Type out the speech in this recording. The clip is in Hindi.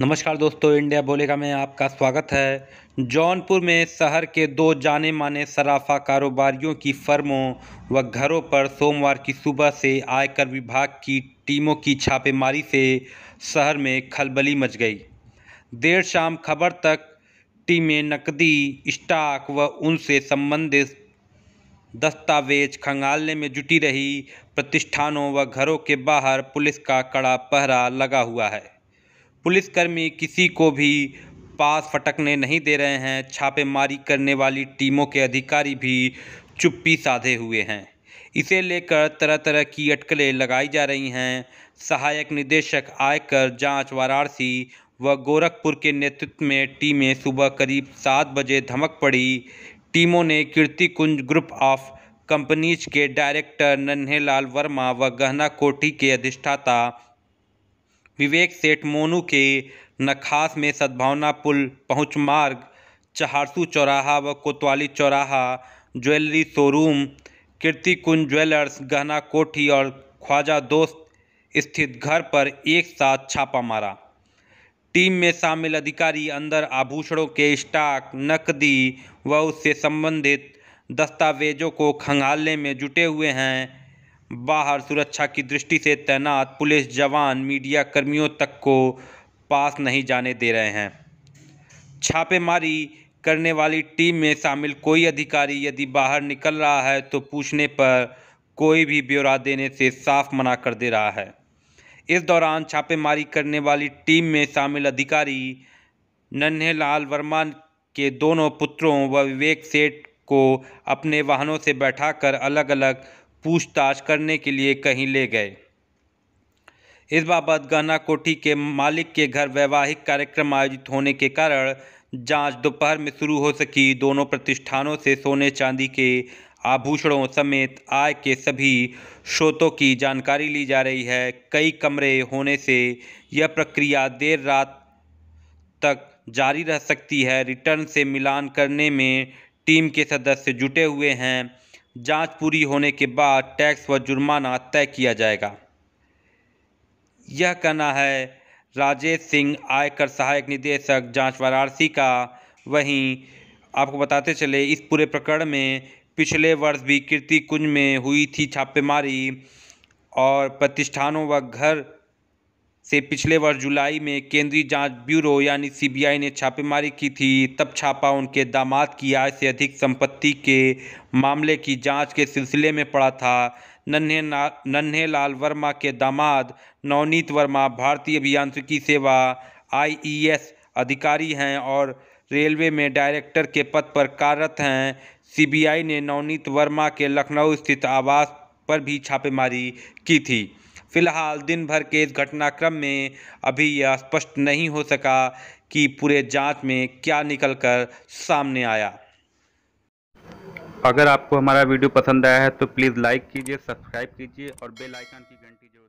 नमस्कार दोस्तों, इंडिया बोलेगा में आपका स्वागत है। जौनपुर में शहर के दो जाने माने सराफा कारोबारियों की फर्मों व घरों पर सोमवार की सुबह से आयकर विभाग की टीमों की छापेमारी से शहर में खलबली मच गई। देर शाम खबर तक टीमें नकदी, स्टॉक व उनसे संबंधित दस्तावेज़ खंगालने में जुटी रही प्रतिष्ठानों व घरों के बाहर पुलिस का कड़ा पहरा लगा हुआ है। पुलिसकर्मी किसी को भी पास फटकने नहीं दे रहे हैं। छापेमारी करने वाली टीमों के अधिकारी भी चुप्पी साधे हुए हैं। इसे लेकर तरह तरह की अटकलें लगाई जा रही हैं। सहायक निदेशक आयकर जाँच वाराणसी व गोरखपुर के नेतृत्व में टीमें सुबह करीब सात बजे धमक पड़ी। टीमों ने Kirti Kunj group of companies के डायरेक्टर नन्हेलाल वर्मा व गहना कोठी के अधिष्ठाता विवेक सेठ मोनू के नखास में सद्भावना पुल, पहुँच मार्ग, चहारसू चौराहा व कोतवाली चौराहा, jewellery showroom, Kirti Kunj jewellers, Gahna Kothi और ख्वाजा दोस्त स्थित घर पर एक साथ छापा मारा। टीम में शामिल अधिकारी अंदर आभूषणों के स्टॉक, नकदी व उससे संबंधित दस्तावेजों को खंगालने में जुटे हुए हैं। बाहर सुरक्षा की दृष्टि से तैनात पुलिस जवान मीडिया कर्मियों तक को पास नहीं जाने दे रहे हैं। छापेमारी करने वाली टीम में शामिल कोई अधिकारी यदि बाहर निकल रहा है तो पूछने पर कोई भी ब्यौरा देने से साफ़ मना कर दे रहा है। इस दौरान छापेमारी करने वाली टीम में शामिल अधिकारी नन्हेलाल वर्मा के दोनों पुत्रों व विवेक सेठ को अपने वाहनों से बैठाकर अलग अलग पूछताछ करने के लिए कहीं ले गए। इस बाबत गहना कोठी के मालिक के घर वैवाहिक कार्यक्रम आयोजित होने के कारण जाँच दोपहर में शुरू हो सकी। दोनों प्रतिष्ठानों से सोने चांदी के आभूषणों समेत आय के सभी स्रोतों की जानकारी ली जा रही है। कई कमरे होने से यह प्रक्रिया देर रात तक जारी रह सकती है। रिटर्न से मिलान करने में टीम के सदस्य जुटे हुए हैं। जाँच पूरी होने के बाद टैक्स व जुर्माना तय किया जाएगा। यह कहना है राजेश सिंह आयकर सहायक निदेशक जाँच वाराणसी का। वहीं आपको बताते चले, इस पूरे प्रकरण में पिछले वर्ष भी कीर्ति कुंज में हुई थी छापेमारी और प्रतिष्ठानों व घर से पिछले वर्ष जुलाई में केंद्रीय जाँच ब्यूरो यानी सीबीआई ने छापेमारी की थी। तब छापा उनके दामाद की आय से अधिक संपत्ति के मामले की जाँच के सिलसिले में पड़ा था। नन्हे ना, नन्हे लाल वर्मा के दामाद, नवनीत वर्मा, भारतीय अभियांत्रिकी सेवा, आईईएस अधिकारी हैं और रेलवे में डायरेक्टर के पद पर कार्यरत हैं। सीबीआई ने नवनीत वर्मा के लखनऊ स्थित आवास पर भी छापेमारी की थी। फ़िलहाल दिन भर के इस घटनाक्रम में अभी यह स्पष्ट नहीं हो सका कि पूरे जाँच में क्या निकलकर सामने आया। अगर आपको हमारा वीडियो पसंद आया है तो प्लीज़ लाइक कीजिए, सब्सक्राइब कीजिए और बेल आइकन की घंटी ज़रूर